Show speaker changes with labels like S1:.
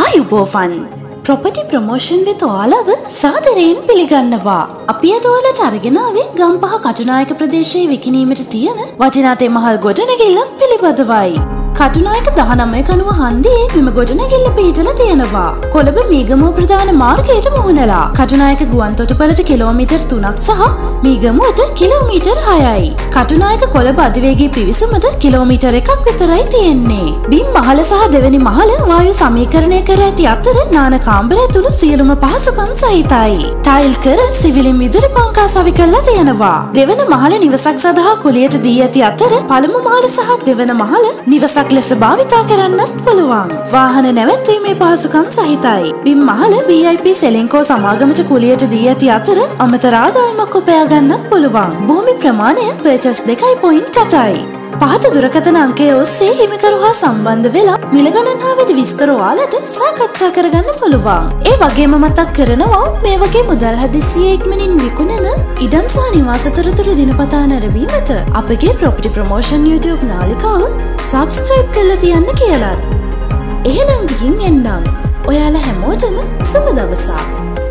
S1: ආයුබෝෆන් ප්‍රොපටි promotion වෙත ඔයාලව සාදරයෙන් පිළිගන්නවා. අපි අද ඔයාලට අරගෙනාවේ ගම්පහ කටුනායක ප්‍රදේශයේ විකිණීමට තියෙන වටිනාතේ මහල් ගොඩනැගිල්ලක් පිළිබඳවයි. කටුනායක දහනමය කනුව හන්දියේ මෙම ගොඩනැගිල්ල පිහිටල තියෙනවා. කොළඹ මීගමුව ප්‍රධාන මාර්ගයට මුහුණලා. කටුනායක ගුවන් තොටුපළට කිලෝමීටර් තුනක් සහ මීගමුවට කිලෝමීටර් හයයි. කටුනායක කොළඹ අධිවේගී පිවිසුමට කිලෝමීටර් එකක් විතරයි තියෙන්නේ. බිම් මහල සහ දෙවැනි මහල වායු සමීකරණය කර ඇති අතර නාන කාම්බරය තුළ සියලුම පහසුකම් සහිතයි. ටයිල් කර සිවිලින් විදුලි පංකා සවි කරලා තියෙනවා. දෙවන මහල නිවසක් සඳහා කුලියට දී ඇති අතර පළමු මහල සහ දෙවන මහල නිවසක් ලෙස භාවිතා කරන්නත් පුළුවන්. වාහන නැවැත්වීමේ පහසුකම් සහිතයි. බිම් මහල VIP සෙලින්කෝ සමාගමට කුලියට දී ඇති අතර අමතර ආදායමක් උපයා ගන්නත් පුළුවන්. භූමි ප්‍රමාණය පර්චස් දෙකයි පොයින්ට් අටයි. පහත දුරකථන අංකය ඔස්සේ හිමිකරු හා සම්බන්ධ වෙලා මිලගණන් හා විදි විස්තර ඔයාලට සාකච්ඡා කරගන්න පුළුවන්. ඒ වගේම මතක් කරනවා මේ වගේ මුදල් හදිස්සියේ ඉක්මනින් විකුණන ඉඩම් සහ නිවාස තොරතුරු දිනපතා නැරඹීමට අපගේ ප්‍රොපර්ටි ප්‍රමෝෂන් YouTube නාලිකාව සබස්ක්‍රයිබ් කරලා තියන්න කියලා. එහෙනම් ගිහින් එන්නම්. ඔයාලා හැමෝටම සුබ දවසක්.